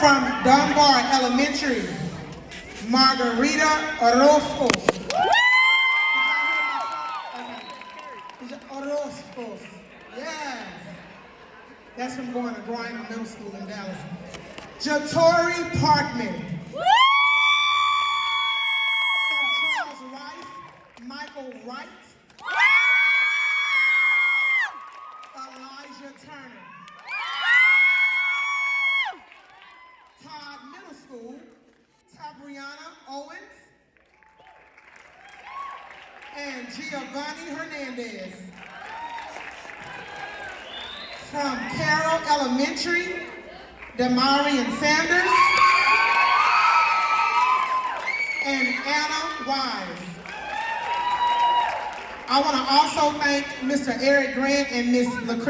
From Dunbar Elementary, Margarita Orozco. Orozco. Yes. That's from going to Greiner Middle School in Dallas. Jatori Parkman. Charles Rice, Michael Wright. Elijah Turner. Todd Middle School, Tabriana Owens, and Giovanni Hernandez. From Carroll Elementary, Demarion Sanders, and Anna Wise. I want to also thank Mr. Eric Grant and Miss LaCrystal.